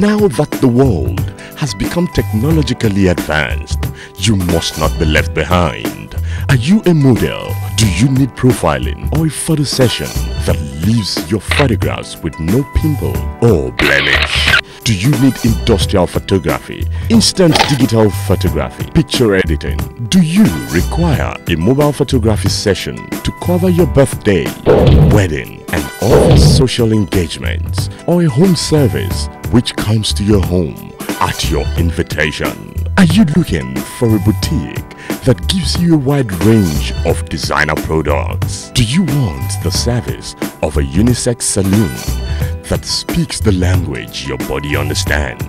Now that the world has become technologically advanced, you must not be left behind. Are you a model? Do you need profiling or a photo session that leaves your photographs with no pimple or blemish? Do you need industrial photography, instant digital photography, picture editing? Do you require a mobile photography session to cover your birthday, wedding, and all social engagements, or a home service which comes to your home at your invitation. Are you looking for a boutique that gives you a wide range of designer products? Do you want the service of a unisex saloon that speaks the language your body understands?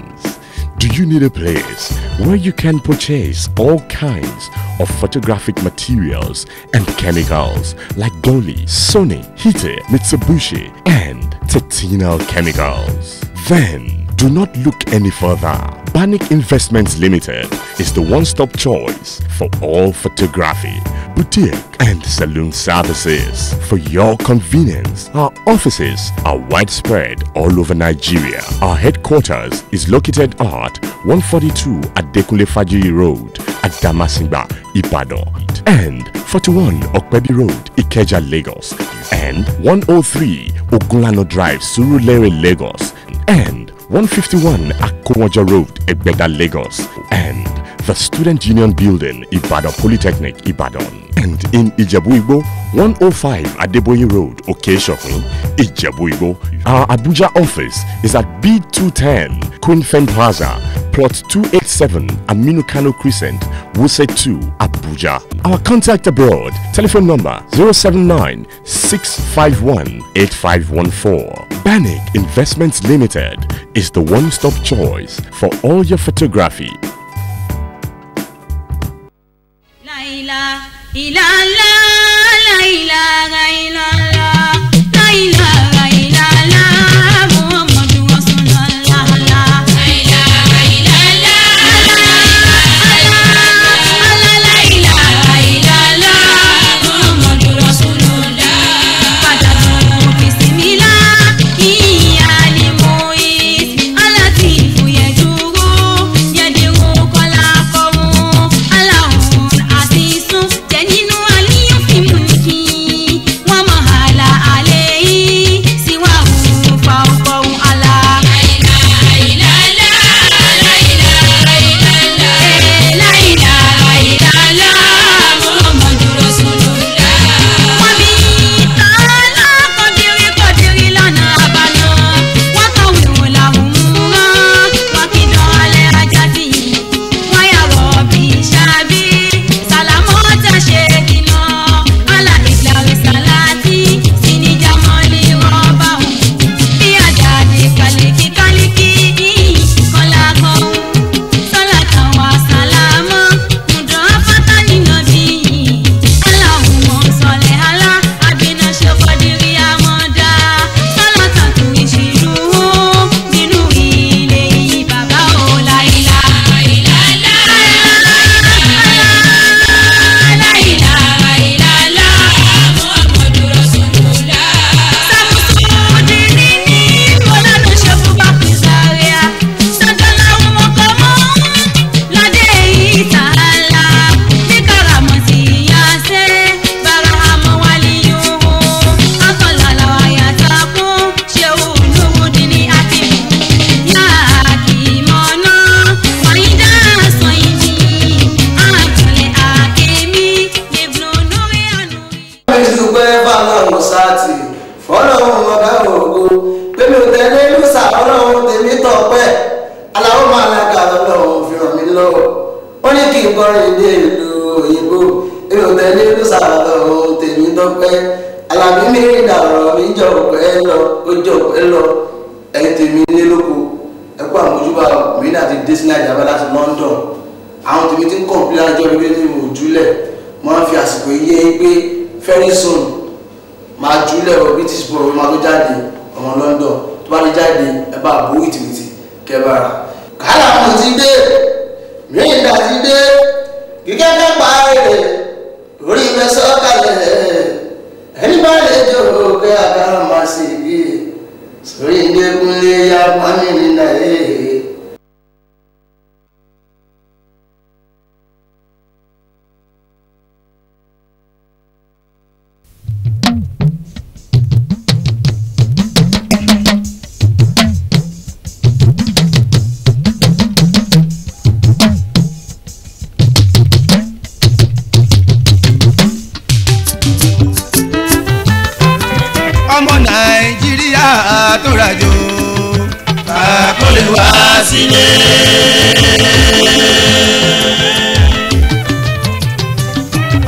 Do you need a place where you can purchase all kinds of photographic materials and chemicals like Goli, Sony, Hite, Mitsubishi and Tetinal chemicals? Then, do not look any further. Banik Investments Limited is the one-stop choice for all photography, boutique and saloon services. For your convenience, our offices are widespread all over Nigeria. Our headquarters is located at 142 at Dekule Fajiri Road at Damasimba, Ibadan and 41 Okpebi Road, Ikeja, Lagos and 103 Ogulano Drive, Surulere, Lagos and 151 Akowaja Road, Egbeda, Lagos, and the Student Union Building, Ibadan Polytechnic, Ibadan. And in Ijabuibo, 105 Adeboye Road, Okeshokun, Ijabuibo. Our Abuja office is at B210 Quinfen Plaza, plot 287 Aminu Kano Crescent, Wuse 2, Abuja. Our contact abroad, telephone number 079 651 8514. Investments Limited is the one stop choice for all your photography.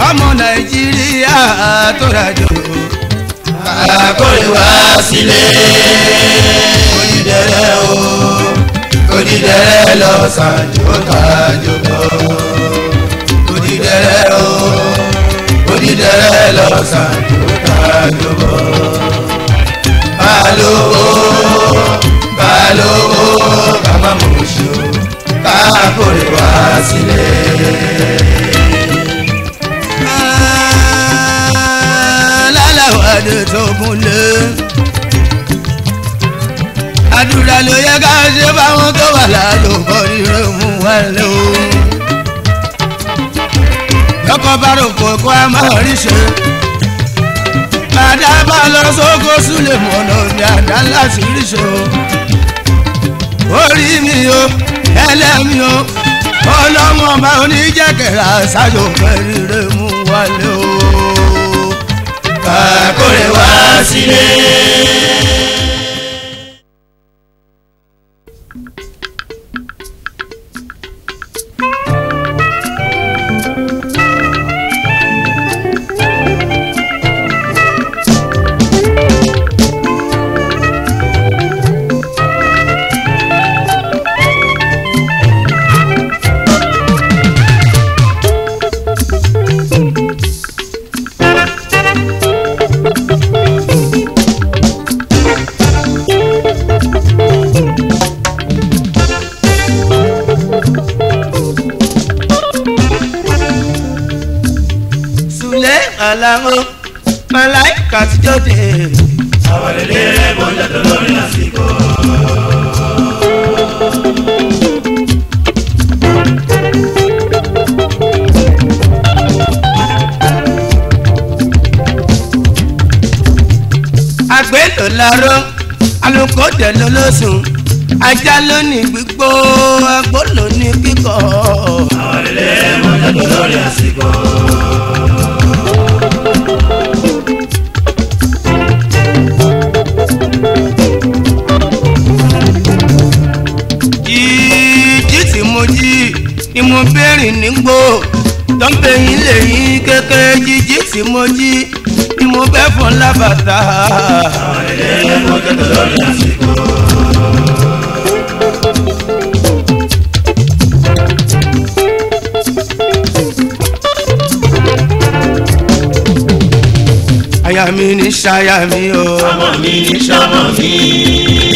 ọmọ nàìjíríà tó rajo àkóríwá sílẹ̀ onídẹ̀rẹ̀ o onídẹ̀rẹ̀ lọ sàjò tàjò bọ̀ onídẹ̀rẹ̀ o onídẹ̀rẹ̀ lọ sàjò tàjò bọ̀ balógo balógo balógo má mú oṣù káàkiri wá sílẹ̀. aláwọ̀dẹ tó kúnlẹ̀. àdúrà ló yẹ ká ṣe báwọn tó wà láàyò bọ́rí rẹ̀ mú wá lé o. lọ́kọ̀ bá rò pé kó a máa rí ṣe. bàdá bá lọ sóko sílẹ̀ mọ́nà dáadáa láti rí ṣe o orí mi o ẹlẹ́mi o ọlọ́mọ ọba oníjẹ̀kẹ̀rà ṣáájú pẹ̀lú mú wálé o. kàkórè wá sílé. lé àlàó màláìkà ti jóde. àwọn èdè rẹ̀ mọ̀ jàdọ̀ lórí àsìkò. àgbélò láró alùpùpù ló lóṣùn ajá ló gbígbó agbó ló ní àwọn ilé mọ̀jọ́ lórí àsìkò. ọmọ bẹ́rìn nígbò tọ́pẹ́ yín lè yí kẹ́kẹ́ jíjí tí mo jí ni mo bẹ́ fún lábàtà. àyà mi ní ṣáyà mi o. ọmọ mi ní ṣọmọ mi.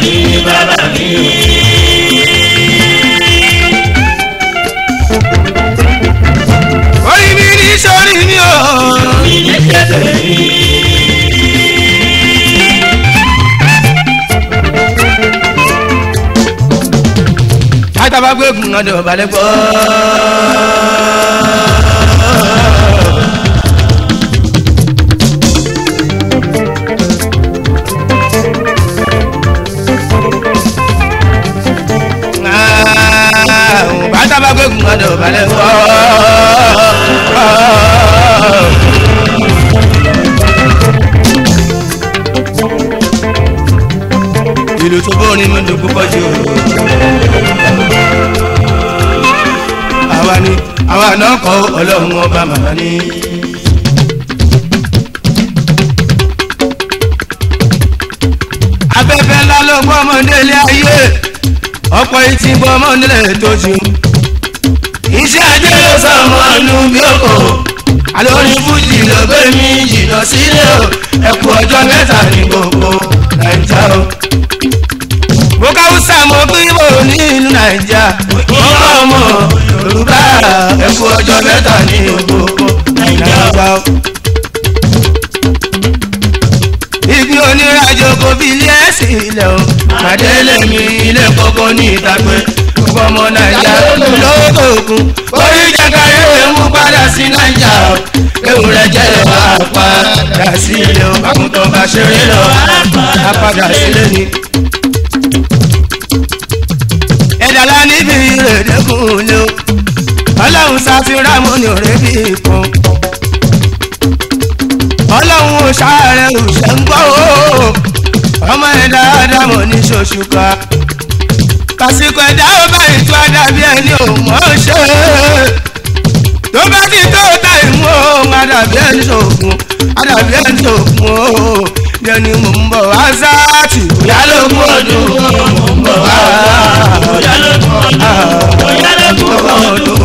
mi bàbá mi. orí mi ní sọ́rí mi o. mi ní kẹsẹ̀ mi. tábàgbé kun náà dẹ̀ gbọ́. mmadụ balị ìlú tó bọ́ ni mo dùn púpọ̀ jù àwa ni àwa náà kọ́ ọlọ́run ọba màmá ni. afẹ́fẹ́ ńlá ló gbọ́ ọmọdé ilé ayé ọ̀pọ̀ ìtì gbọ́ ọmọdé lẹ́ẹ̀tọ́jú iṣẹ́ ajé ló sọmọ ọdún bí òkò alórí fújì ló gbé mi jìnnà sílé o ẹkú ọjọ́ mẹ́ta ní gbogbo nàìjà o. mo káwùsà mo gbígbó ní ìlú nàìjà mo kọ́ ọmọ yorùbá ẹkú ọjọ́ mẹ́ta ní gbogbo nàìjà o. ibi onírajò kò fi ilé ẹ̀sìn ilẹ̀ o màdé lèmi ilé kọ́kọ́ ní ìtàgbẹ́ fọmọ nàìjà lókun lókòkun orí jàkàrí rẹ̀ mú padà sí nàìjà ewu rẹ̀ jẹ́ lọ àpàdà sí ilé o àgùntàn bá ṣeré lọ àpàdà sílé ni. ẹ̀dá la níbi ìrèdékùn ni o ọlọ́run ṣàfihàn mọ́ ni òré bí ìpọ́n ọlọ́run ò ṣàárẹ̀ òṣèǹgbọ́ ọmọ ẹ̀dá ádámọ̀ ní ṣoṣù kan kàsìkò ẹ̀dá ó báyìí tó ọ̀dà bí ẹni ò mọ̀ ọ́ ṣe tó bá ti tó ta ìmú òun àdàbí ẹni ṣògùn àdàbí ẹni ṣògùn ó yẹ ni mò ń bọ̀ wá sáàtì. ìyá ló mú ọdún mò ń bọ̀ wá ìyá ló mú ọdún ìyá ló mú ọdún.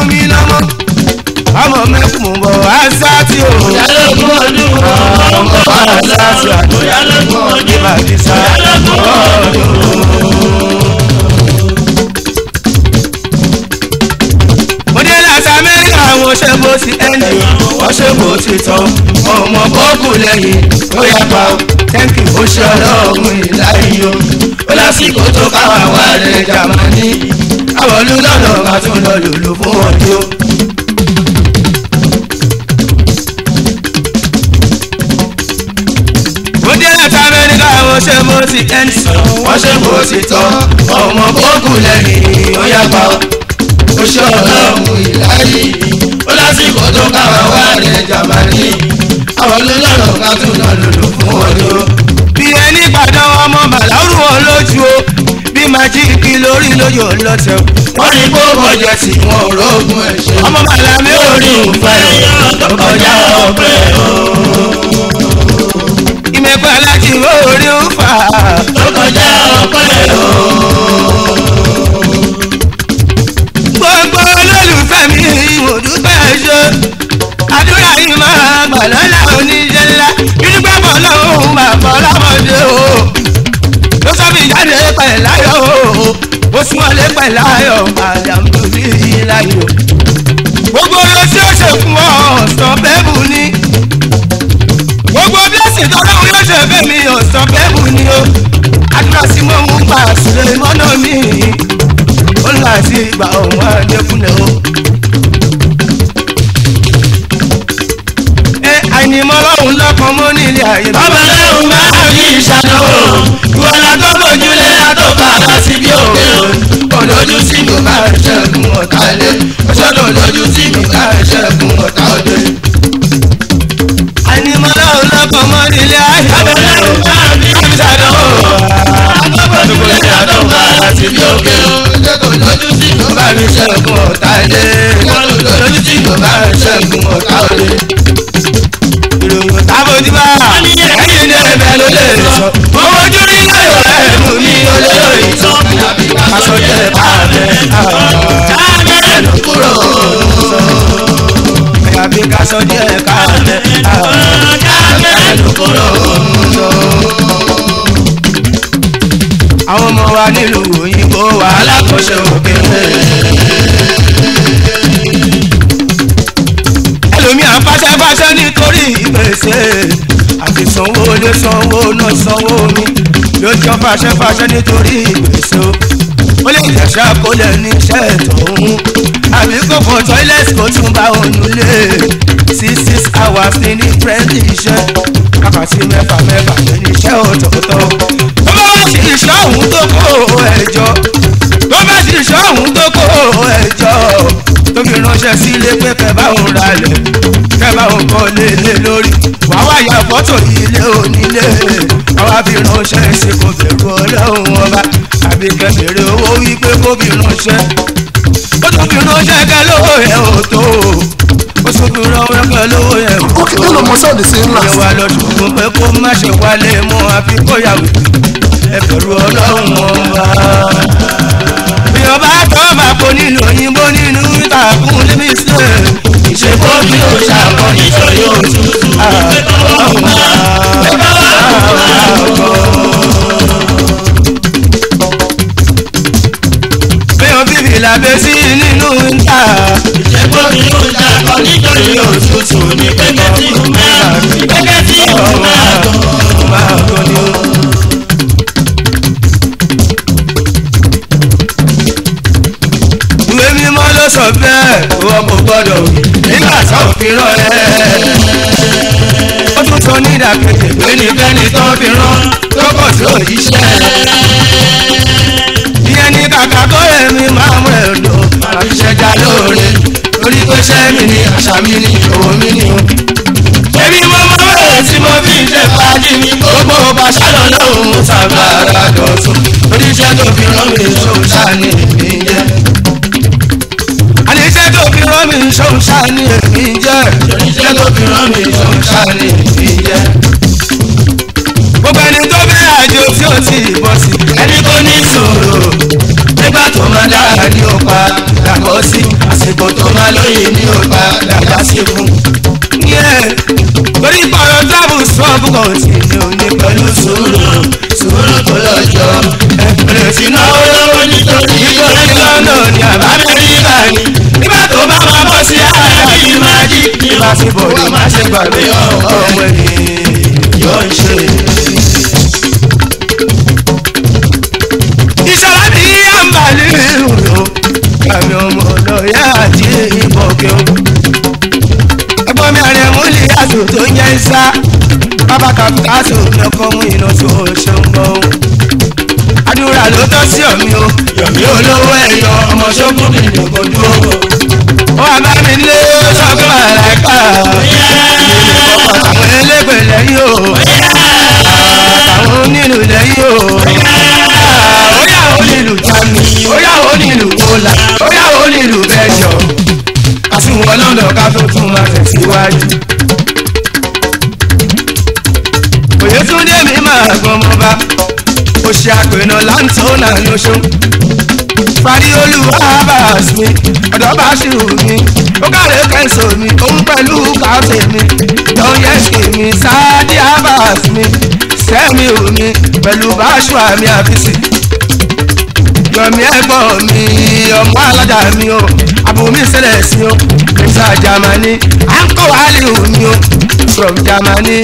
omi lọ́mọ ọmọ mẹ́kùn bọ̀ wá sáàtì o. ìyá ló mú ọdún mò ọmọ bàtà bóyá lọ́gbọ́n ní bàtìsà ọ̀ọ́dún. àwọn ṣẹ́gbó ti ẹnì wọ́n ṣẹ́gbó ti tán ọmọ bọ́ọ̀kù lẹ́yìn ó yapa ó tẹ́ǹkì ó ṣe ọlọ́ọ̀gùn ìláyé o ó lásìkò tó káwọn àwa rẹ̀ jàmá ní àwọn olùlọ́nà máa tún lọ lòlò fún ọdún. mo ṣe mo ti ẹni sàn wọ́n ṣe mo ti tọ́ ọmọ bókun lẹ́yìn ó yàgbá ó ṣe ọlọ́run ìláyé ó lásìkò tó káwa wá rẹ̀ jàmánì àwọn olólọ́rọ̀ ká tún náà lòlò fún ọdún. bí ẹni padà ọmọ màláwù olójú o bí màjíìkì lórí lójú ọlọ́tẹ̀ wọ́n ní kó bọ́jẹ̀ tí wọ́n ò rógun ẹ̀ṣẹ̀. ọmọ màláwù orí òun fẹ́ ọjà ọ̀pẹ o ìmẹ̀kọ aláti orí ń fà. ó kọjá ọpọlẹ o. gbogbo olólùfẹ́ mi mo dúpẹ́ ṣo àdúrà yìí máa gbà lọ́la oníṣẹ́ ńlá ìdúgbò bọ̀ lọ́hùn bàbá ọlọ́mọdé o ló sọ mi jáde pẹ̀láyọ̀ o mo sún ọlé pẹ̀láyọ̀ àdàmú mi láyọ̀. ìtọ́lọ́ yóò ṣe fẹ́ mi ọ̀sán bẹ́ẹ̀bù ni o àdúrà sí mọ́ mú pa àṣìlẹ̀ mọ́nà mi ó ń là sí ìgbà ọ̀hún adékúnlẹ̀ o. ẹ àìnímọ̀ ọlọ́run lọ́kàn mọ́ ní ayé. ọmọ lẹ́hùn máa rí ìṣàdánwò ìwọ̀n látọ́ bójúlé látọ́ bàbá síbi òkè òun kò lójú sínú máa ṣẹ́gun ọ̀tá lé. dé. wọ́n lò lórí tí kò bá ṣẹ́gun ọ̀tá òde. ìròyìn ọ̀tá fojú bá ẹ̀yìn ní ẹ̀bẹ̀ ló lè sọ. owó ojú rí láyọ̀ ẹ̀mú ní olóyè sọ. aṣọ jẹ́ pààlẹ́ ààrẹ ló kúrò. àbí kaṣọ jẹ́ pààlẹ́ ààrẹ ló kúrò. àwọn ọmọ wa nílùú òyìnbó wàhálà kò ṣe òkè. gbèsè àti sanwó lé sanwó náà sanwó mi lójó fàṣẹ fàṣẹ nítorí gbèsè o ó lè yẹ̀ṣẹ́ àkólẹ̀ níṣẹ́ ètò òun àbí kò fọ toilet kò tún bá òun lé six six hours ní ní pẹ́ẹ́lí iṣẹ́ wákàtí mẹ́fà mẹ́fà ní iṣẹ́ ọ̀tọ̀ọ̀tọ̀ tó bá wá sí iṣẹ́ òun tó kó ẹjọ́ tó bá sí iṣẹ́ òun tó kó ẹjọ́ tó fi ránṣẹ́ sí ilé pẹ́pẹ́ báwọn ralẹ̀ kẹ́bà ò kọ́ lé lórí wà wá ya fọ́tò ilé onílé àwa fi ránṣẹ́ ṣe kò bẹ̀rù ọlọ́run ọba àbí kẹbèrè owó wípé kó fi ránṣẹ́ ó tún fi ránṣẹ́ kẹ́ lówó yẹn ò tó ó tún fi ránṣẹ́ kẹ́ lówó yẹn ò tó ó kí ló mọ sọ́ọ̀dì sí ńlá. ìwà lọ́dún mo pé kó má ṣe wálé mọ́ àfi kó yàwó ẹ bẹ̀rù ọlọ́run ọba. bí tó bá kó nínú òyìnbó ní dà kété ẹnikẹ́ni tó fi rán lọ́kọ̀ tí ò yíṣẹ́. ìyẹn ní kàkà kó èmi máa mú ẹ̀dùn àti ṣẹ̀dá lóore torí pé ṣẹ́ mi ni àṣà mi ni òwò mi ni o. èmi mo máa wẹ̀rẹ̀ tí mo fi ń ṣẹ̀fà jí mi gbogbo ọba ṣálọ̀ lóhùn mo ṣàgbára dọ̀tún oníṣẹ́ tó fi rán mi ṣòṣà ni èmi jẹ́. àníṣẹ́ tó fi rán mi ṣòṣà ni èmi jẹ́. oníṣẹ́ tó fi rán mi ṣòṣà ni èmi jẹ́. ìgbà ní ọ̀pá làkọ́ sí àsìkò tó máa lóyè ní ọ̀pá làbá sí fún. torí bọ̀rọ̀ dáàbò sọ́ọ̀bù kan ti ní òní pẹ̀lú sùúrù sùúrù tó lọ́jọ́ ẹ̀fọ́lẹ̀ sí náwó lọ́wọ́ nítorí nítorí lọ́nà ni àbá mẹ́rin bá ní. nígbà tó bá máa bọ́ sí àyà yìí máa jí nígbà tí bòde máa ṣe gbàgbé ọ̀ọ́ ọ̀wẹ́ ni yóò ń ṣe. ní ìbọn òkè òkú. ẹ̀gbọ́n mi àrẹ mú lè àtò tó ń jẹ́ sá bàbá kàpítàṣó lọ́kọ́ mú iná tó ṣeun bọ́ òun. àdúrà ló tọ́ sí ọ̀mí o yọ̀mí olówó ẹ̀yọ ọmọ ṣókùn mi ló kò dúró. ó wà bá mi lé sọ́kùn àlàkà àwọn ẹlẹ́gbẹ̀ẹ́ lẹ́yìn o àwọn onílù lẹ́yìn o oya onílù tani oya onílù kola oya onílù lọ ká tó tún máa tẹ̀síwájú. Òyétúndé mi máa gbọmọba ó ṣe àpènà láǹtọ́nà lóṣù. Fáríolú Abbas mi ọ̀dọ́ bá ṣìrù mi ó kàrẹ́ kẹ́sọ̀ mi òun pẹ̀lú káàtì mi Don Yeshe mi Sáádì Abbas mi Sẹ́mi ò mi pẹ̀lú Báṣọ àmì àfisì èèyàn mi ẹ̀gbọ́n mi ọmọ alága mi o àbùmí sílẹ̀ o mr Germany à wàhálì mi o from Germany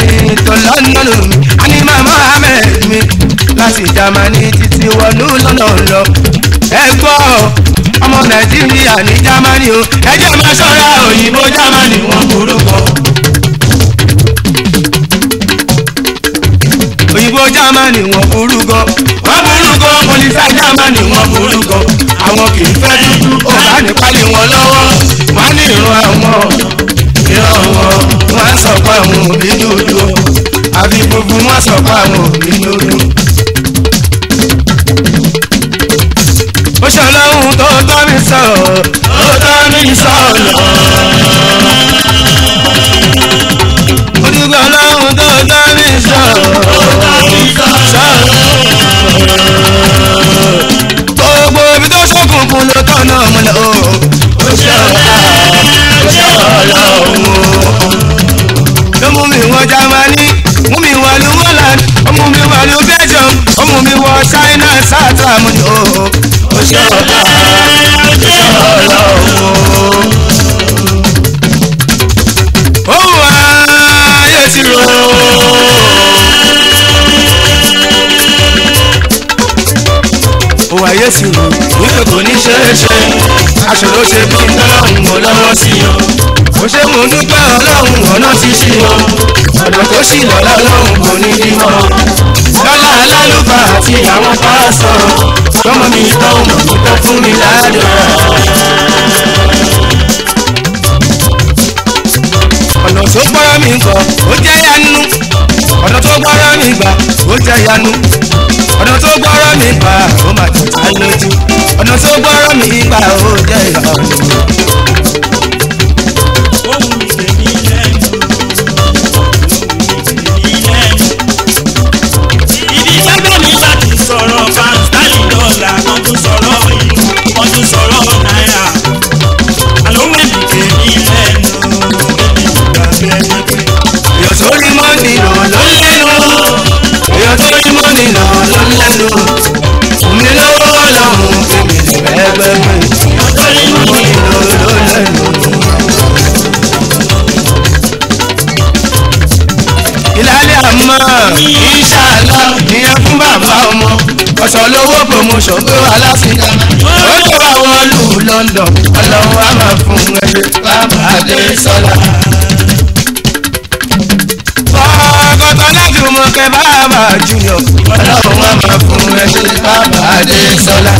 to London, mi ànímọ̀ Mohammed mi láti Germany títí wọnú lọ́nà lọ ẹ̀gbọ́n ọmọ Nàìjíríà ní Germany o ẹ jẹ́ máa ṣọ́ra òyìnbó Germany wọn kúrúkọ. òyìnbó Germany wọn kúrúkọ ní sájámánì wọn burúkọ àwọn kì í fẹ́ dúdú ó bá ní pálí wọn lọ́wọ́ wọn ní ìran àwọn ìran wọn wọn á sọ pé àwọn òbí dúdú àbí gbogbo wọn sọ pé àwọn òbí dúdú. ó ṣe ọlọ́run tó tọ́ mi sọ ó tọ́ mi sọ lọ. ó dúpẹ́ ọlọ́run tó tọ́ mi sọ ó tọ́ mi sọ lọ. ọlọ́run lọ. ó ṣe ọlọ́run ó ṣe ọlọ́run o. ló mú mi wọ Jámánì mú mi wọ lu Holland ó mú mi wọ lu Belgium ó mú mi wọ China South America o. ó ṣe ọlọ́run ó ṣe ọlọ́run o. ó wà á yẹ ti rò ó. ó wáyé sí i wípé kò ní ṣe é ṣe aṣọ ló ṣe bí ọlọ́run mo lọ́wọ́ sí i o mo ṣe mo dúpẹ́ ọlọ́run ọ̀nà ti ṣí o ọ̀nà tó ṣì lọ lọ́lọ́run kò ní bí mọ́ lọ́lá alálùbá àti àwọn pásọ tọmọ mi tọ́ mọ̀ tó fún mi ládùúrà. ọ̀nà tó gbọ́rọ̀ mi gbọ́ ó jẹ́ yanu ọ̀nà tó gbọ́rọ̀ mi gbà ó jẹ́ yanu ọ̀nà tó gbọ́rọ̀ mi gbà ó mà ti ta lójú ọ̀nà tó gbọ́rọ̀ mi gbà ó jẹ́ ìyá òun. sọ̀rọ̀ fans dálì dọ́là wọ́n tún sọ̀rọ̀ yìí wọ́n tún sọ̀rọ̀ lò fún mi lọ́wọ́ ọlọ́run fún mi lẹ́gbẹ̀gbẹ̀ mo ní lò ló lẹ́nu. ìlàlẹ́ àmọ́ ìṣàlọ́ ìyẹn fún bàbá ọmọ ọ̀sán lówó promotion gbé wa láfíà ó jọba wọlú London ọlọ́run á máa fún ẹgbẹ́ bàbá adé sọ́la. kẹ bàbá junior ọlọ́run má máa fún ẹ ṣe bàbá adéṣọlá.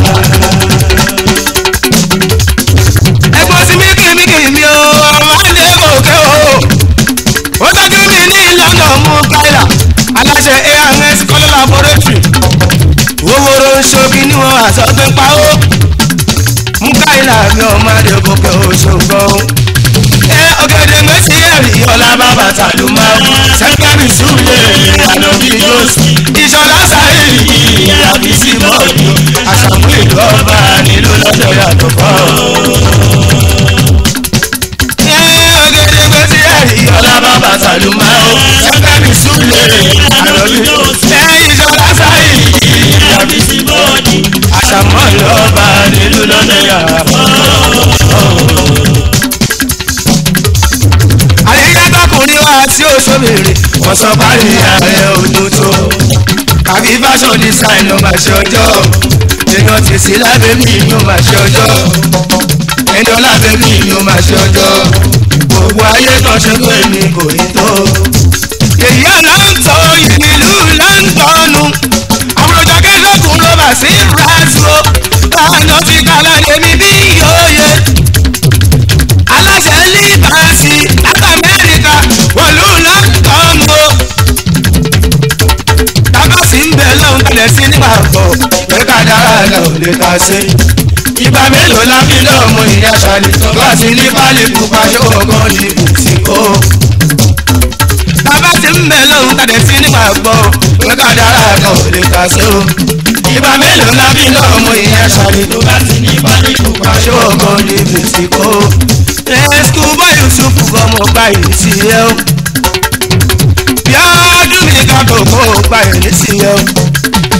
ẹ̀gbọ́n sí mi kìmìkì mi o ọmọ àlè òkè o ó tọ́jú mi ní ìlànà mú káyà aláṣẹ ARS kọ́lọ́ laboratory owóró ń ṣogi níwọ̀n àsọ̀gbẹ́pá o mú káyà mi ọmọ àlè òkè o ṣògbọ́n ẹ ọ̀gẹ̀dẹ̀ méjì ẹ̀rí ọ̀la bàbá tàlú máa wù sẹ́ńtẹ́rì súlẹ̀ ànàbí yóòsì ìṣọ̀lá sáyé ìyàbí sí bọ́ọ̀lù àṣàmú ìlú ọba nílò lọ́dọ̀ yàtọ̀ bọ́ọ̀lù. ẹ ọ̀gẹ̀dẹ̀ méjì ẹ̀rí ọ̀la bàbá tàlú máa wù sẹ́ńtẹ́rì súlẹ̀ ànàbí yóòsì ẹ ìṣọ̀lá sáyé ìyàbí sí bọ́ọ̀lù àṣàmú ìlú ọba nílò lọ́dọ̀ yàtọ̀ bọ́ọ̀lù. níwá tí ó ṣòbèrè wọ́n sọ parí ààrẹ ọdún tó. àbí fashion design ló máa ṣe ọjọ́ iná ti sí lábẹ́ mi ló máa ṣe ọjọ́ ẹjọ́ lábẹ́ mi ló máa ṣe ọjọ́ gbogbo ayé kan ṣe pé mi kò ní tó. èyí ọ̀nà ń tọ́ ìlú ló ń tọ́nu àwọn ọjà kẹ́sọ̀kùn ló bá sí razo báyọ̀ ti kàlà lèmi bí yóò yẹ aláṣẹ líbàásì látàmẹ́ríkà wọ̀lú lọ́kọ̀ mọ́. Tábà sí ń bẹ̀ lọ́hùn kalẹ̀ sí nígbà pọ̀ pé kádàrá lọ lè ta sí. Ìgbà mélòó la fi lọ́ọ̀mù ìyá ṣàlì tó bá sí ní pálí pupa ṣó gan ni bùsìkò. Tábà sí ń bẹ̀ lọ́hùn kalẹ̀ sí nígbà pọ̀ pé kádàrá lọ lè ta sí o ìgbà mélòó la bí lọ́mọ ìyẹn ṣàlè tó bá ti ní báyìí kú pa ṣóògùn ní mẹ́síkò. rẹ́síkú bọ́ Yusuf gọmọ gba ìlú sí ẹ o. bí ọdún mi ká bò gba ìlú sí ẹ o.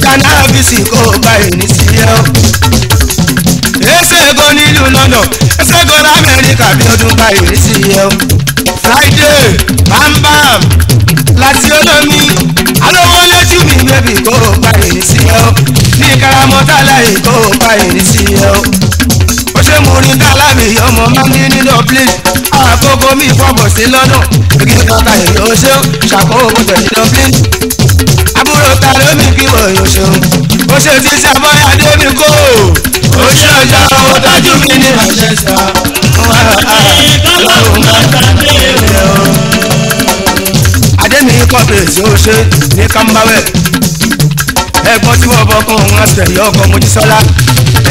kanáfíìsì kó gba ìlú sí o. ẹsẹ̀ gan nílùú London ẹsẹ̀ gan lamẹ́ríkà bí ọdún gba ìlú sí o. Friday Bam láti olómi alówó lójú mi bébì kó o pa èrè sí ẹ o bí karamọ́tà láì kó o pa èrè sí ẹ o ó ṣe mo rin kálábì ọmọ máńgí ní dublin àkókò mi fọbọ sí lọ́nà kí n kàkà èyí ó ṣe ṣàkóso tẹ̀lé dublin àbúrò ta lómi kí wọ́n yóò ó ṣe ti ṣe àbáyé adébíkó ó ṣe ọjà ó dájú mi ní manchester ọlọ́run máa ta ní èrè o. adémi kọ́pẹ̀sì ó ṣe ní kámbáwẹ̀ ẹ̀gbọ́n tí wọ́n bọ́ kún òun àtẹ̀lé ọkọ̀ mojísọ́lá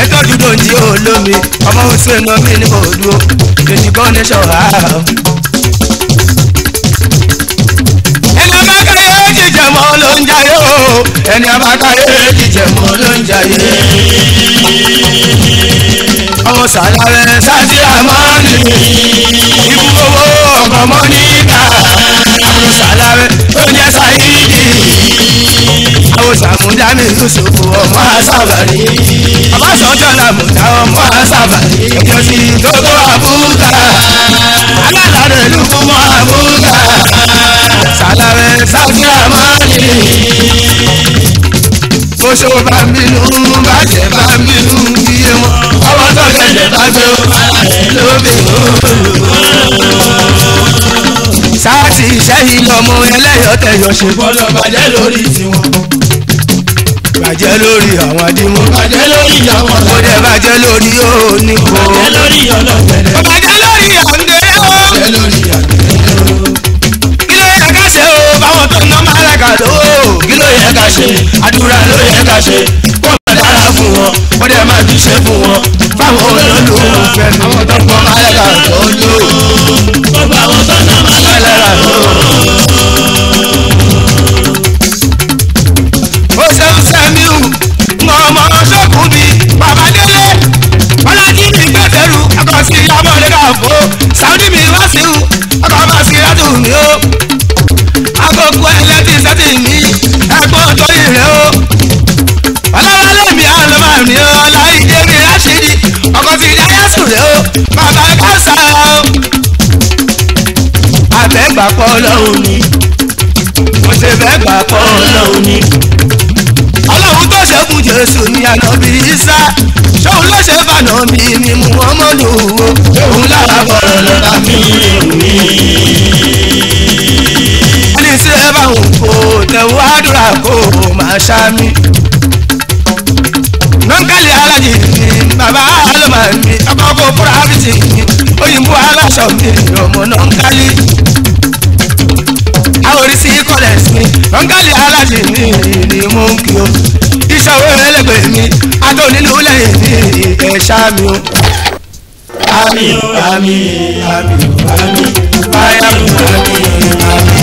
ẹjọ́ dúdú ní olómi ọmọ oṣù ẹ̀nà mi ní òdúró èjì kan ní ṣọ̀rọ̀ àárọ̀. ẹ̀ka jẹmọ ló ń jayé o ẹni abákayé kì í jẹmọ ló ń jayé. ọmọ sàlàyé sáàtì àmọ́ni ibú owó ọkọ̀ mọ́ níta ọmọ sàlàyé tó ń jẹ sáyidi àwọn sàkúndà mi yusufu ọmọ asábàrí abáṣọjọ làmùtà ọmọ asábàrí ẹjọ sí gbogbo àbúgà agbára rẹ lùkú mọ àbúgà sàlàyé sáfì àmàlì. oṣù bá bínú bàjẹ́ bá bínú iye wọn ọwọ́ tó gẹ̀dẹ̀ bá gbé o lóbi o. sáàsì iṣẹ́ yìí lọ́mọ ẹlẹ́yọ̀tẹ̀yọ̀ ṣe gbọ́dọ̀ bàjẹ́ lórí tiwọn bàjẹ́ lórí àwọn adimọ. bàjẹ́ lórí ìyàwó. kò dé bàjẹ́ lórí òní kò. bàjẹ́ lórí ọlọ́tẹ̀lẹ̀. bàjẹ́ lórí àǹdẹ̀. bàjẹ́ lórí lówó kí ló yẹ ká ṣe àdúrà ló yẹ ká ṣe wọ́n máa dára fún wọn wọ́n dẹ̀ máa fi ṣe fún wọn fáwọn olólùfẹ́ mi àwọn tó ń pọn máa yẹ gbà pọ̀ ọlọ́run ni mo ṣe fẹ́ gbà pọ̀ ọlọ́run ni ọlọ́run tó ṣẹ́gun jésù ní ànábì ìsá ṣóun ló ṣe fànà mi ni mo wọ́n mọ́ lò ó òun lára bọ̀rọ̀ lọ́la mi mi. wọ́n ní sí ẹ bá òun kò tẹ̀wọ́ àdúrà kó o máa ṣá mi nankali alaji baba alama mi akọkọ fura abiti oyinbo alasọ mi ọmọ nankali orí sí kọlẹ̀ sí ọ̀ngálì alájì ní ìrì mú kí o ìṣòwò ẹlẹgbẹ́ mi adó nílùú lẹ́yìn ní ẹ̀ṣá mi o. àmì o àmì àmì o àmì báyà mi àmì àmì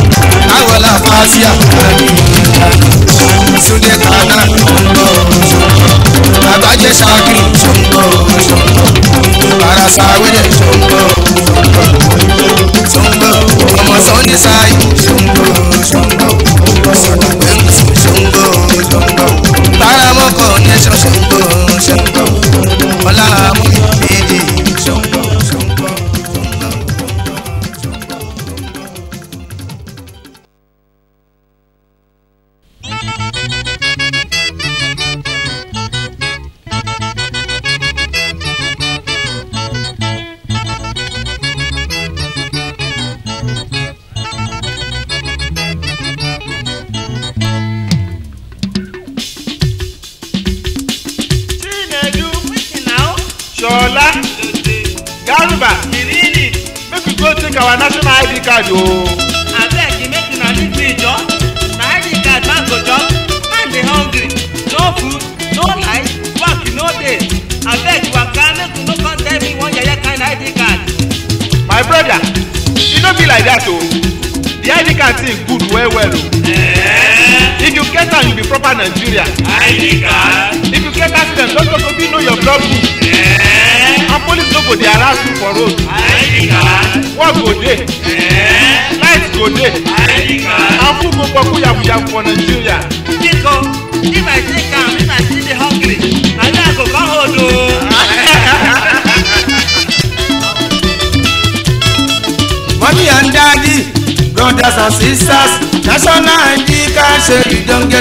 àwọn làfáàsíà àmì àmì sunde kana ṣòǹgọ̀ ṣòǹgọ̀ babajẹ ṣáàkì ṣòǹgọ̀ ṣòǹgọ̀ barasa wẹlẹ ṣòǹgọ̀ ṣòǹgọ̀ ọmọ sọ́ndé sáyé.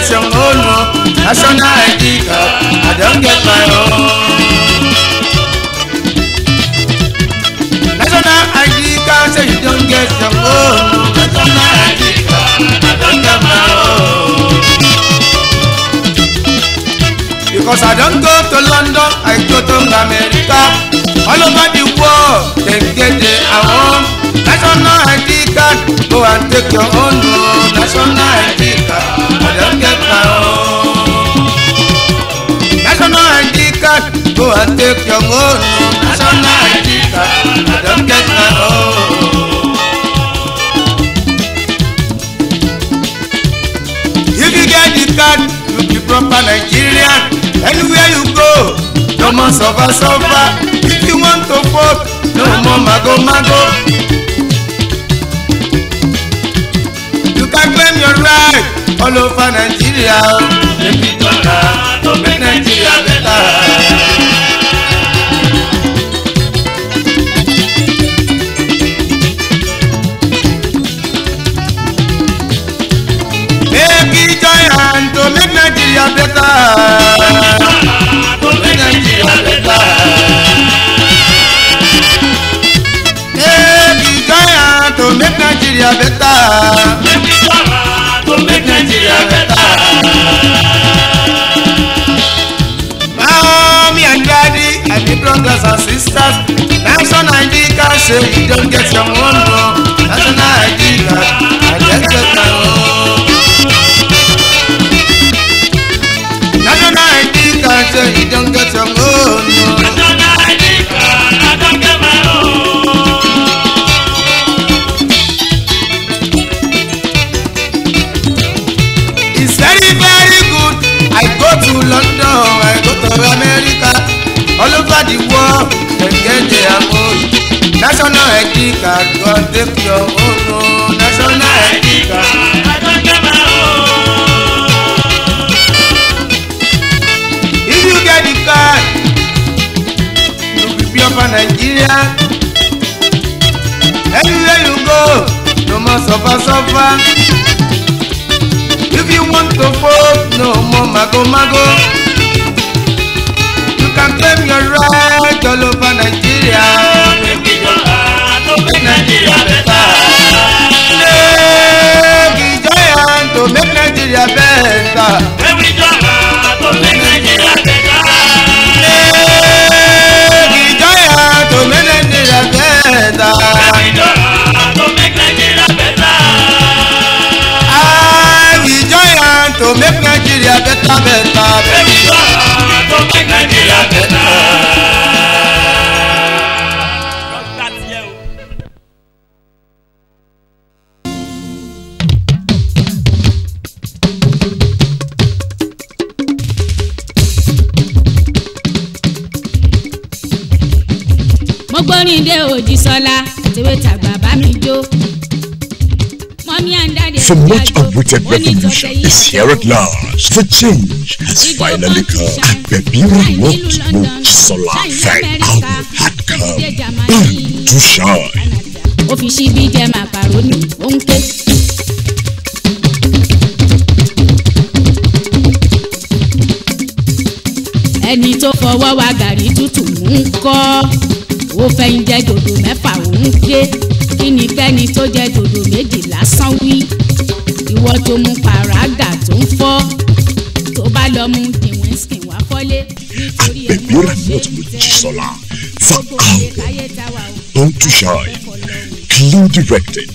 nation own one national ID card I don't get my own. National ID card say you don't get your own national ID I don't get my own. Because I don go to London I go to America all over the world they get their own. National ID card, go and take your own own National ID card, I don't get my own. National ID card, go and take your own own National ID card, I don't get my own. If you get the card, you be proper Nigerian. Anywhere you go, no more suffer suffer. If you want to vote, no more mago mago. your right all over Nigeria o. Oh. Èmi tó ra tó make Nigeria better. Nigeria better. Make Nigeria better. Hey, be giant to make Nigeria better. brothers and sisters. National ID card say we don get your own wrong, that's ID card, I get your card o. Oh. National ID card say take your own national ID card. If you get the card, you prepare for Nigeria. Everywhere you go, no more suffer, suffer. If you want to vote, no more mago, mago. You can claim your right all over Nigeria. Nigeria better. Every job to make Nigeria better. Every job to make Nigeria better. Every job to make Nigeria better. Every job to make Nigeria better better. Every job. So much awaited revolution is here at last. The change has finally come. Àgbẹ̀bíra Mọ́tò Sọlá Fẹ́ Àwọn Hàkà Bẹ́ẹ̀ tó ṣáì. Ó fi ṣíbí jẹ màkàrónì, ó ń ké. Ẹni tó fọwọ́ wa gàrí tútù ń kọ́. Ó fẹ́ ń jẹ dòdò mẹ́fà ó ń ké. Kí ni kẹ́ni tó jẹ dòdò méjì lásán ìwọ tó mú pàràgà tó ń fọ́ tó bá lọ mú kìwìnsìn wá fọ́lé. àbẹ̀bí rẹ̀ not with Jisola for hour don't to shy. clue directed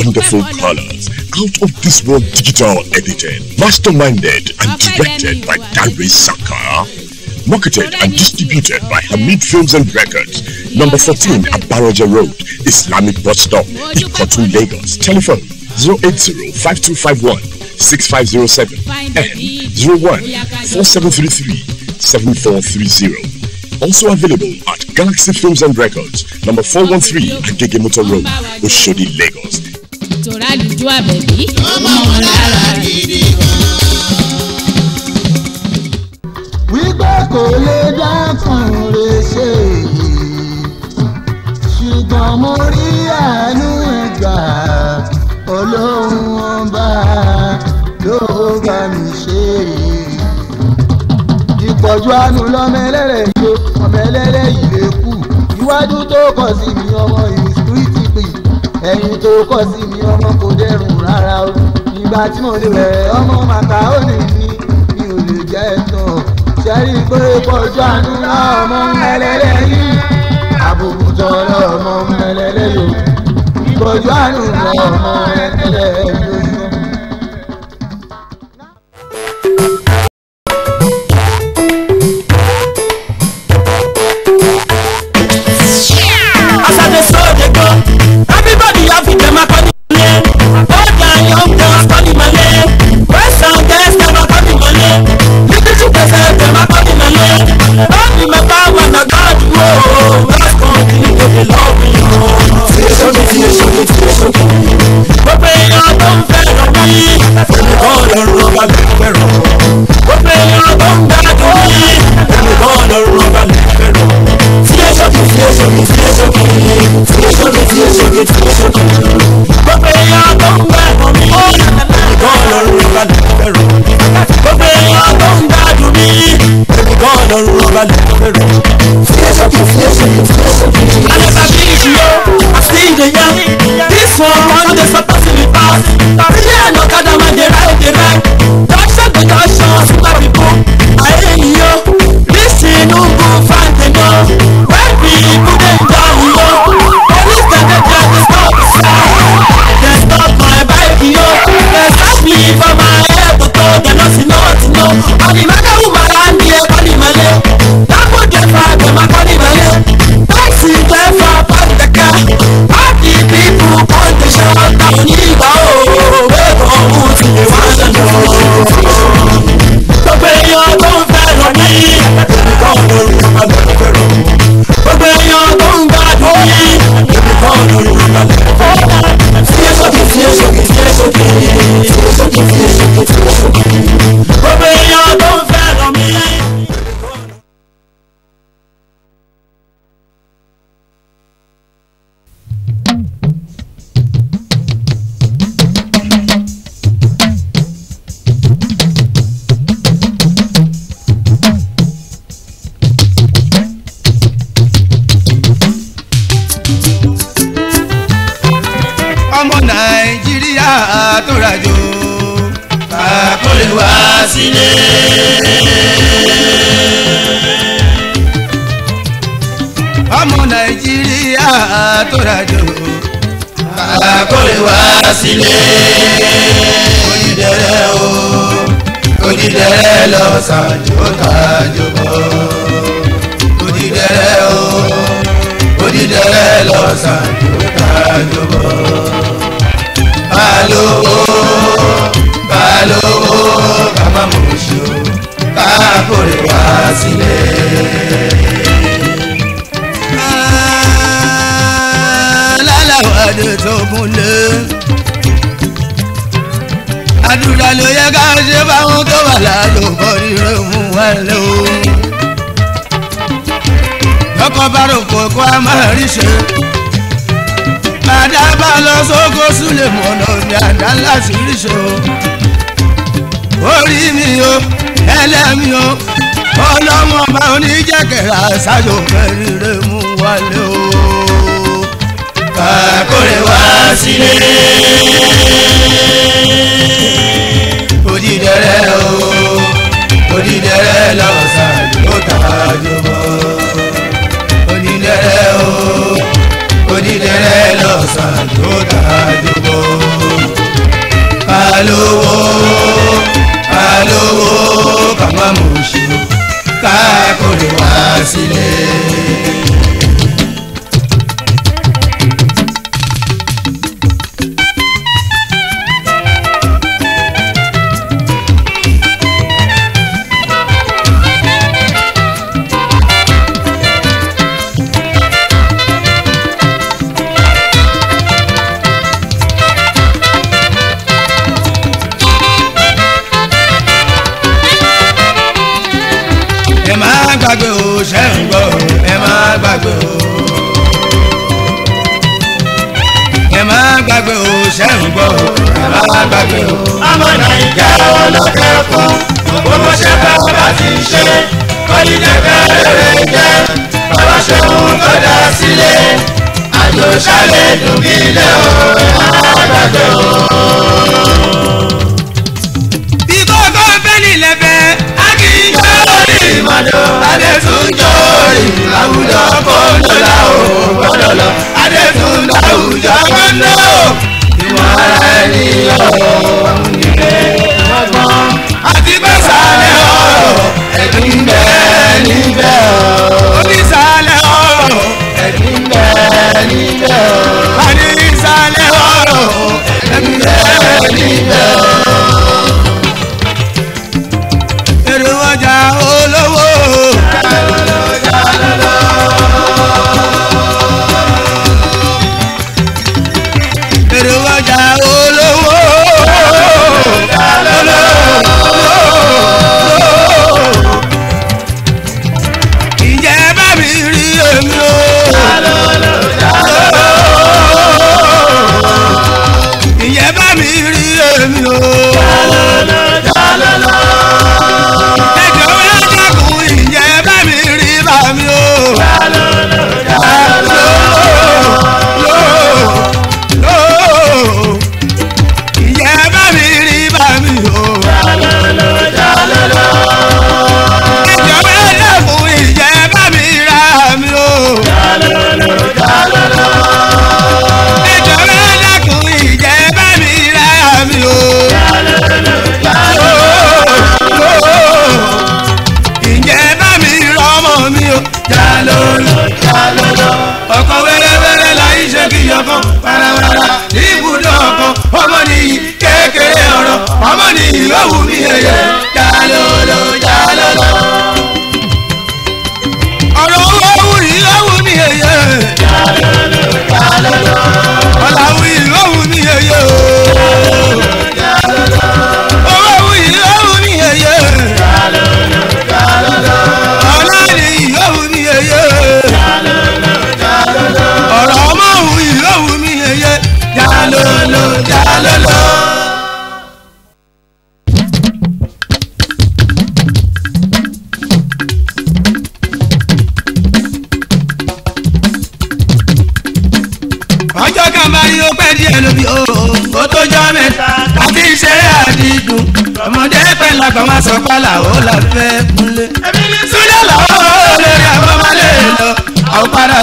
wonderful colors out of this world digital edited masterminded and directed by Dare Saka marketed and distributed by Hamid Films and Records number fourteen, at Baraja Road Islamic bus stop Ikotun Lagos telephone Zero zero eight five five two one six five zero seven and zero one four seven seven three three four three zero. Also available at Galaxy Films and Records, number four one three Agege Motor Road, Oshodi, Lagos. Ìtòrá lùjọ́ àbẹ̀bí. Ọmọ wọn lára gidi gan. wípé kò lè dákùnrin ṣe ṣùgbọ́n mo rí àánú ẹ̀gbà ọlọ́run ọba ló bá mi ṣe ìpọ̀jù àánú lọ́mọ ẹlẹ́rẹ̀ yìí ọmọ ẹlẹ́rẹ̀ yìí lè kú iwájú tó kọ̀ sí mi ọmọ ìsúrítì pè ẹ̀yìn tó kọ̀ sí mi ọmọ kò dẹrùn rárá o ìgbà tí mo lè bẹ̀rẹ̀ ọmọ màkà ó lè ní mi ò lè jẹ́ tán sẹ́rí pé ìpọ̀jù àánú lọ́mọ ẹlẹ́rẹ̀ yìí àbùkù tọ́lọ́ ọmọ ẹlẹ́rẹ̀ yìí kojú àrùn ọmọ ẹlẹ́yìn. kálówó kálówó kàmá mò ń ṣe kákòrè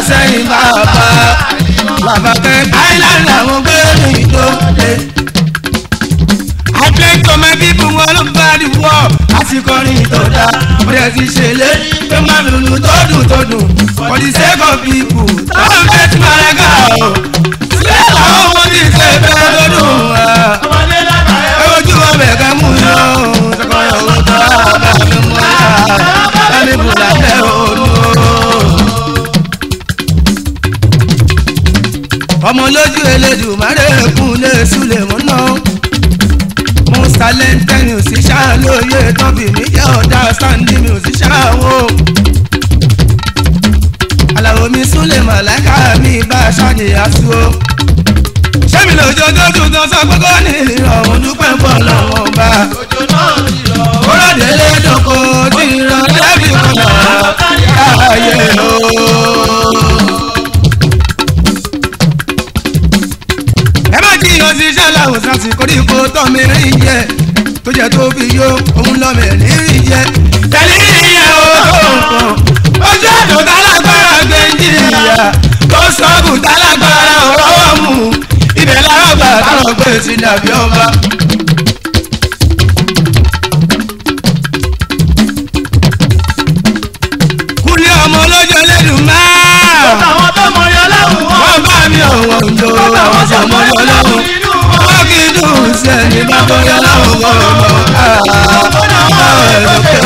sẹ́yìn bàbá bàbá kẹ́ island làwọn gbé ní ìdókòlè. I pray to my people all over the world. Àsìkò rìn tó dáa, mo dẹ̀ ti ṣe lé. Pé máa mi lùlù tó dùn tó dùn. For the sake of people, táwọn fẹ́ ti máa rẹ̀ gà Sílẹ̀ làwọn ọmọ ti ṣe bẹ́ẹ̀. ọmọ lójú Elédùmarè kúnlé Sulemon náà talented musician lóye tán fi mí jẹ́ ọ̀dà standing musician o. Àlàó mi súnlẹ̀ màláìka mi bá ṣáàjì aṣọ o. ṣé mi lòjó dójú gan sọ gbogbo ní ìrọ̀rùn dúpẹ́ ń bọ̀ lọ́wọ́ bá. òjò náà ti lọ. ó rọ̀dẹ̀ lẹ́dọ̀kọ̀ tí ìrọ̀lẹ́ fi kọ̀ káyé o. ló ṣiṣẹ́ làwòsàn sí koríko tọ́mi rìn jẹ tó jẹ tó fi yó òun lọ́mọ ẹ̀ ní rìn jẹ. tẹ̀lé ìyẹn o ó ṣe ètò tálágbára gbé jìyà tó sọ́ọ̀bù tálágbára ọ̀rọ̀ mú ibẹ̀ lára gbà táwọn gbé sí dàbí ọba. kúlẹ̀ ọmọ lọ́jọ́ lẹ́nu máa. bọ́tà wọn tó mọ yọ lẹ́hùn wọn. mi ọ̀wọ́ ń jọ ọmọ yọ lẹ́hùn kù sí ẹni bá bọ́yá láwọn ọmọ ọmọ ọmọ ọmọ ọmọ ọmọ ọmọ ọmọ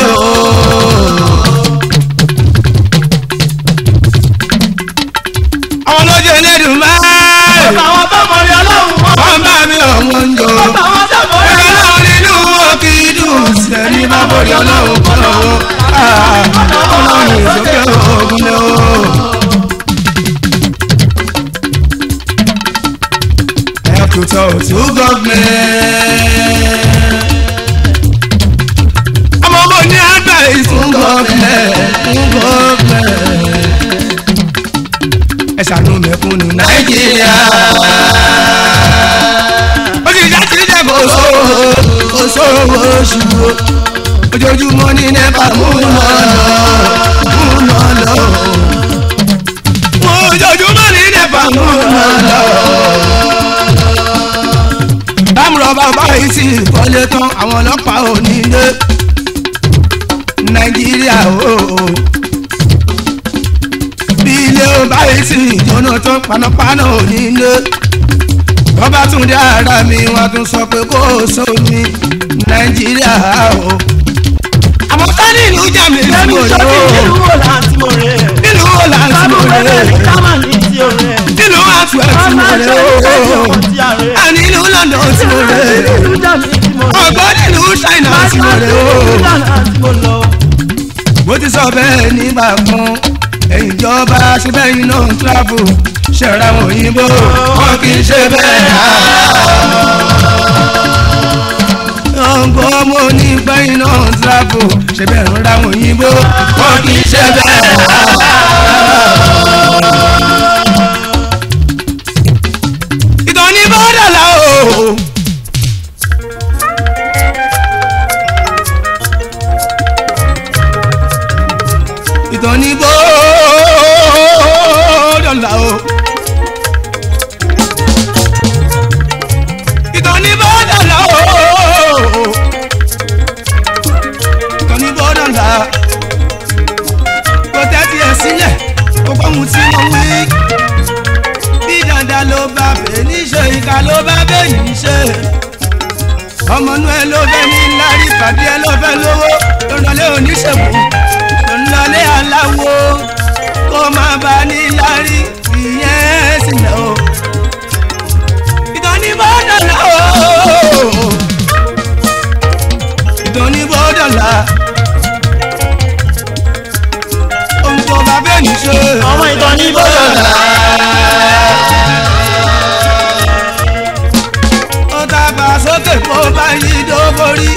sówó oṣù o ojoojúmọ́ ní nẹ́pà mú lọ lọ mú lọ lọ. mo ojoojúmọ́ ní nẹ́pà mú lọ lọ. dámúrọ̀ bàbá yìí sì kọ́lé tán àwọn ọlọ́pàá ò nílé nàìjíríà o. bí ilé o bá yìí sì jóná tán panápaná ò nílé wọ́n bá tún dé ara mi wọ́n tún sọ pé kó o sọ mi nàìjíríà o. àmọ́ ká ní ìlú jà mí lẹ́nu sókè nílùú wo là ń tún rẹ̀. nílùú wo là ń tún rẹ̀. ti o rẹ̀. nílùú wa tún ẹ̀ tún rẹ̀ ní ìlú london ó tún rẹ̀. ọ̀gbọ́n nílùú china ó tún rẹ̀ o. mo ti sọ bẹ́ẹ̀ nígbà kan ẹ̀yìn ìjọba ṣe bẹ́ẹ̀ yín náà travel ṣẹ̀ra àwọn òyìnbó wọn kì í ṣe bẹ́ẹ̀ á. ọ̀gbọ́n ọmọ onígbà iná ṣàbò ṣe bẹ́ẹ̀ ń ra àwọn òyìnbó wọn kì í ṣe bẹ́ẹ̀ á. ìtọ́ni bá dàlá o. ìtọ́ni bó dàlá o. ìkà ló bá bẹ́yìn ṣe ọmọ inú ẹ ló fẹ́ ní lárí pàdé ẹ ló fẹ́ lówó ló lọlé oníṣègùn ló ń lọlé aláwo kó má bá ní lárí ìyẹn sì lọ. ìtọ́ni bọ́dọ̀ là ó ìtọ́ni bọ́dọ̀ là ohun tó bá bẹ́yìn ṣe ọmọ ìtọ́ni bọ́dọ̀ là. lórí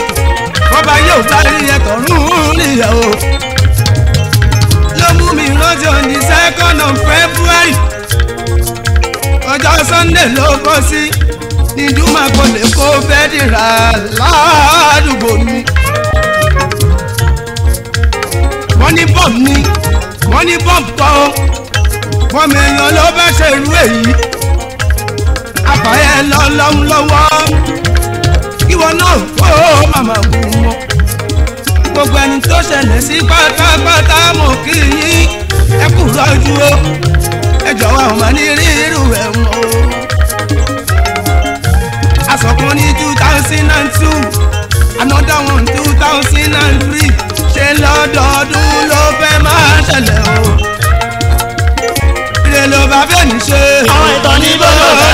bọ́ba yóò bá rí ẹ̀tọ́ rún ìyá o. ló mú mi rántí òní second of February ọjọ́ Sunday ló bọ́ sí níjúmọ̀ kò lè kó fẹ́dìrà ládùúgbò mi. wọ́n ní bọ́ọ̀mù ni wọ́n ní bọ́ọ̀mù kọ́ ọ́ wọ́n mẹ́yàn ló bá ṣe irú èyí àbáyé lọ́lọ́mú lọ́wọ́ kíwọ náà kó o màmá bù wọn. gbogbo ẹni tó ṣẹlẹ̀ sí pátápátá mo kí yín ẹ kú lọ́jú o ẹ jọ̀wọ́ àwọn ọmọ ní rírú ẹ̀ wọ́n o. asọ̀kan ní two thousand and two another one two thousand and three ṣe lọ́dọọdún ló fẹ́ máa ṣẹlẹ̀ o. ire ló bá fẹ́ ṣe. àwọn ìtàn ní bọ́lá.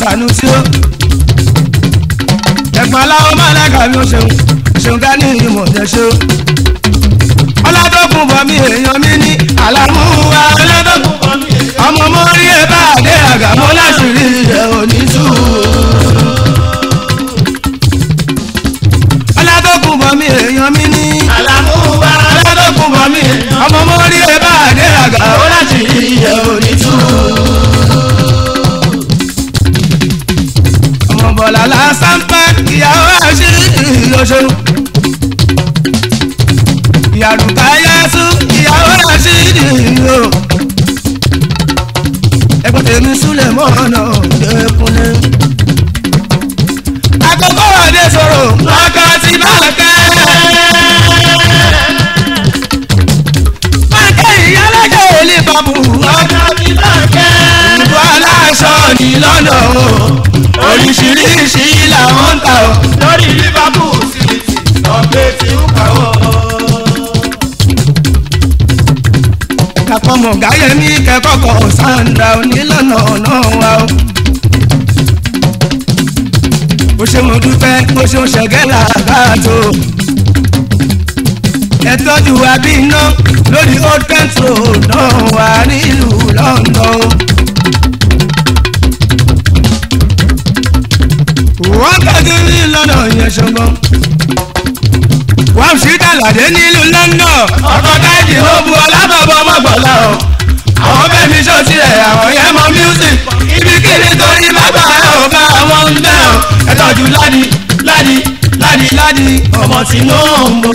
Sanusi o ẹ̀gbọ́n aláwọ̀ máa lẹ́ka mi ó ṣeun ṣeun ká ní ìmọ̀ tẹ̀ ṣe o ọlọ́dọ̀kùn bọ̀ mi èèyàn mi ní àlàmú wa ọlọ́dọ̀kùn bọ̀ mi èèyàn mi ọmọ mo rí bá àdé àgàmọ́ láti rí ẹ òní ṣeun. ìyàdùkà yẹsù ìyàwó rẹ̀ sí ìdìyó. ẹgbẹ́ tèmi súnlẹ̀ mọ́ ọ̀nà ìdẹ́kunlẹ̀. àkókò ọ̀dẹ sọ̀rọ̀ lọ́kọ̀ tí bá kẹ́. pàkẹ́ ìyálẹ́jọ́ òní pàbù lọ́kọ̀ tí bá kẹ́. ìbọn aláṣọ ní lọ́nà o oríṣiríṣi làwọn ń ta o lórí Liverpool beti ukawo kakọ mọ gáyé ní kẹkọkọ sanda onílànà ọ̀nà wa o o ṣe mo dúpẹ́ o ṣe o ṣẹ̀gẹ́ làgbàtò ẹ tọ́jú wa bí iná lórí old kent road náà wà nílùú London o wọ́n kàkiri lọ́dọ̀ yẹn ṣùgbọ́n. Wamsy Aládé nílùú London ọkọ̀ káàdì ló bu ọlábàbọ̀ ọmọgbọ̀lá o àwọn bẹ́ẹ̀ mi ṣó tirẹ̀ àwọn yẹn mọ music ibikíbi torí bàbá ẹ ò bá àwọn ń bẹ̀ ọ́ ẹ tọ́jú Ládi Ládi Ládi Ládi ọmọ Tinubu.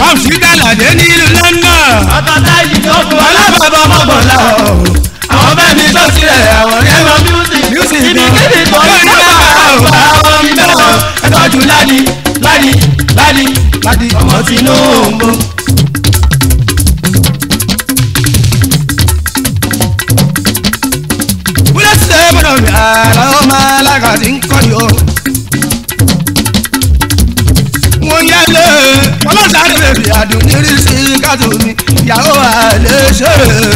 Wamsy Aládé nílùú London ọkọ̀ káàdì ló bu ọlábàbọ̀ ọmọgbọ̀lá o àwọn bẹ́ẹ̀ mi ṣó tirẹ̀ àwọn. ju ládi ládi ládi ládi ọmọ Tinubu. wúlẹ̀ ti tẹ́ gbọ́dọ̀ rí àlọ́ ọmọ alága ti ń kọ́ yìí o. mo yá lé ọlọ́sàárẹ̀ bèbí àdùnnírí sí kátó mi ìyàwó àlè ṣe é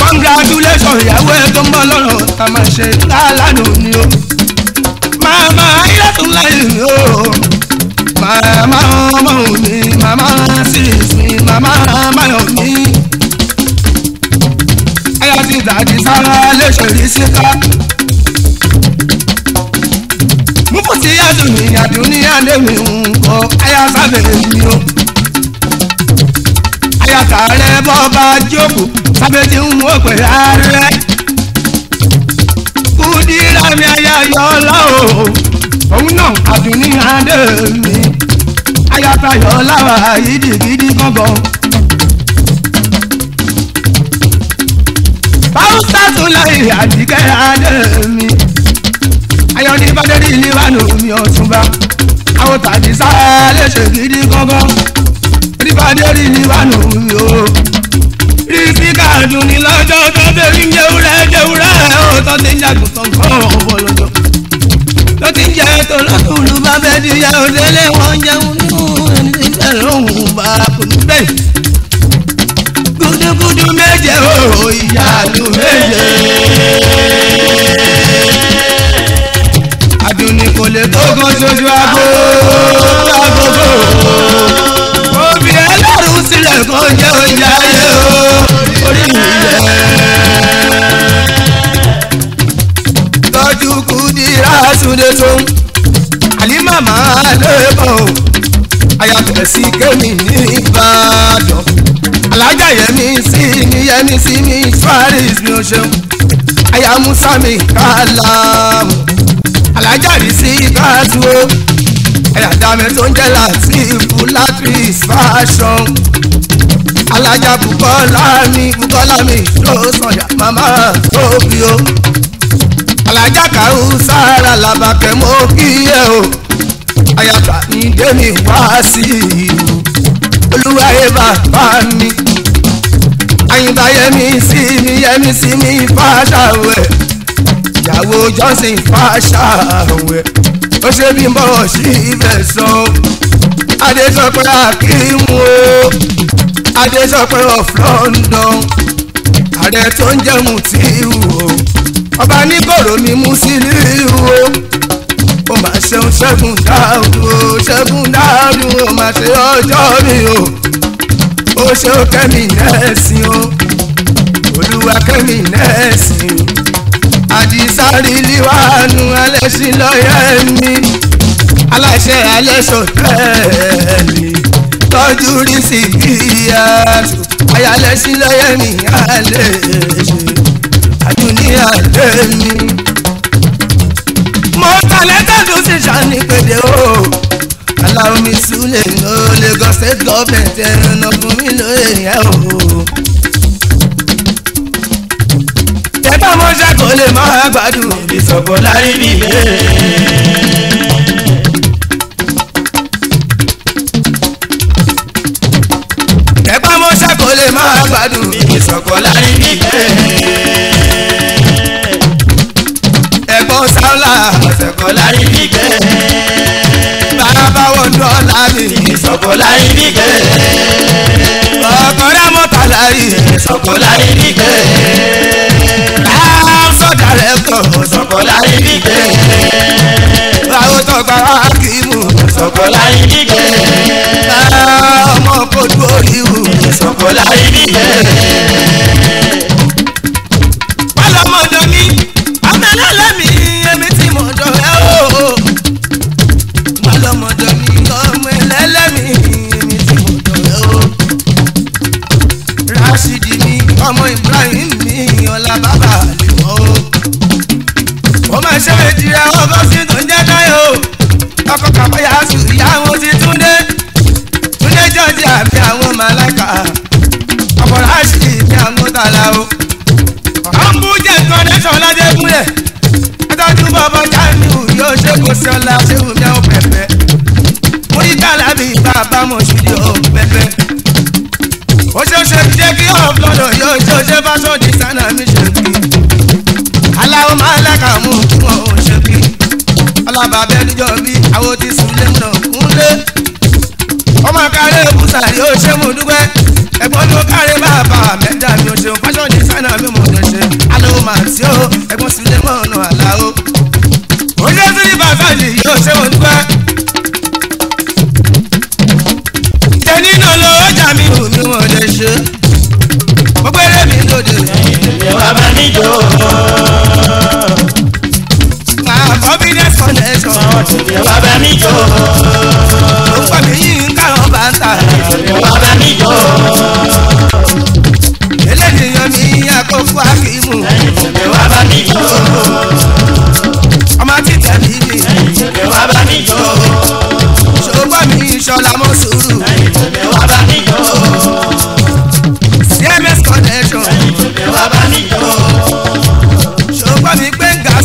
congratulations ìyàwó ẹ tó ń bọ̀ lọ́rùn tá a máa ṣe ńlá lánàá ni o. Mama, màmá ilẹ̀kùn láyé o màmá ọmọ òní màmá sísìn màmá máyọ̀mí. ayá ti dàdí sára léṣèlú síta. múfùtì àdùnní àdùnní àlẹ́mí nǹkan ayá sábẹ̀ mi o. ayá tààrẹ bọ́ bá jókòó sábẹ́ tí ń wọ́pẹ̀ rárẹ̀ kúdírà mi ayáyọ ọlá o òun náà àdùnní adé mi ayátayọ ọlá wa gidigidi gangan. báwùsà tún láyé àdìgẹ́ adé mi ayọ̀ ní bàdérí ilé wa nù mí ọ̀túnba àwọn tàbí sáà lè ṣe gidi gangan ní bàdérí ilé wa nù o láfíríkà dùn ní lọ́jọ́ tó bẹ̀rù ń jẹ́wúrẹ́ jẹ́wúrẹ́ ó tó ti ń jagun tó ń kọ́ ọ̀wọ́ lọ́jọ́ tó ti ń jẹ́ tó lọ́kùn ló bá bẹ́ẹ̀ di ìyá òdélé wọn jẹun nínú ẹni tí ń bẹ̀rù òun bá kò ní bẹ́ẹ̀. gudugudu méje o ìyá àdùn méje. àdùn ni kò lè tó kan ṣojú àgbo obìnrin ẹlẹ́rù sílẹ̀ kan jẹ́ oúnjẹ ayé tọ́jú kú di rásùlẹ̀ tó àlímà máa lébọ̀ àyàtọ̀ sí kémi ní ìbàdàn alájà yẹmi sí mi yẹmi sí mi faris mi ò ṣeun àyà musa mi kàlámù alájà rí sí ìbàdàn o àyà dàmẹ́ tó ń jẹ́ láti fún latris fashion alájà Bùkọ́lá mi Bùkọ́lá mi ló sọyà mama òbí o alájà Kàúsárà làbàkẹ́ mọ́ kíyẹ o ayaba mi dé mi wá sí i olúwa ẹ bàbá mi àyìnbá yẹmi sí mi yẹmi sí mi fàṣà wẹ ìyàwó Johnson fàṣà wẹ ó ṣe bí n bọ̀ ibẹ̀ sọ adéjọpẹ́ akíwò adétọ́pẹ́ of London ààrẹ tó ń jẹ́ Mutiu o ọba nígboro mi Musiliu o ó máa ṣeun ṣẹ́gun dáàdùn o ṣẹ́gun dáàdùn o máa ṣe ọjọ́ mi o ó ṣe ó kẹ́mi nẹ́ẹ̀sìn o olúwa kẹ́mi nẹ́ẹ̀sìn àdìsá rí líwánu ẹlẹ́sìn lọ́yẹ̀ mi aláṣẹ alẹ́ sọ̀tẹ́ẹ̀lì tọ́jú rí sí kíyàtò ayálẹ́sí lọ́yẹ̀ ní alẹ́ ṣe àjù ní alẹ́ mi. mo tàlẹ́tà tó ṣe ṣàní pèdè o aláwọ̀ mi súlẹ̀ ní o Lagos state government ẹ̀rọ fún mi lóye yẹn o. tẹ́tà mọ́ṣá kò lè máa gbádùn ìsọ̀bọ̀ lárí nílé. lè máa gbádùn ìsọ̀kọ̀ láàrin nílẹ̀. ẹ̀gbọ́n sáúlà ọ̀sẹ̀kọ̀ láàrin nílẹ̀. bàbá wọn dọ́là mi ìsọ̀kọ̀ láàrin nílẹ̀. ọ̀kọ̀rẹ́ mọ́tàlá yìí ìsọ̀kọ̀ láàrin nílẹ̀. ráńsọ̀dà rẹ̀ kọ̀ ìsọ̀kọ̀ láàrin nílẹ̀. báwo tọgbà kí mú ìsọ̀kọ̀ láàrin nílẹ̀. ọmọ kò dúró ìwù. سوق العينية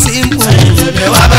simple.